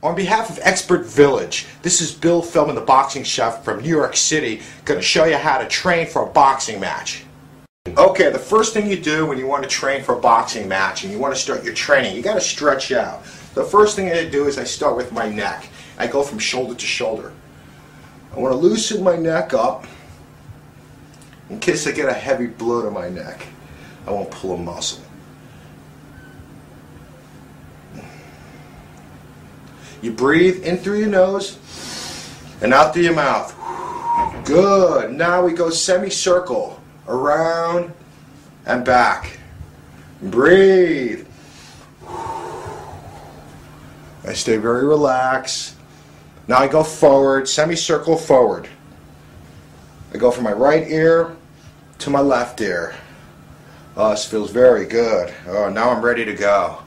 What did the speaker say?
On behalf of Expert Village, this is Bill Feldman, the boxing chef from New York City, going to show you how to train for a boxing match. Okay, the first thing you do when you want to train for a boxing match and you want to start your training, you got to stretch out. The first thing I do is I start with my neck. I go from shoulder to shoulder. I want to loosen my neck up in case I get a heavy blow to my neck. I won't pull a muscle. You breathe in through your nose and out through your mouth. Good. Now we go semicircle around and back. Breathe. I stay very relaxed. Now I go forward, semicircle forward. I go from my right ear to my left ear. Oh, this feels very good. Oh, now I'm ready to go.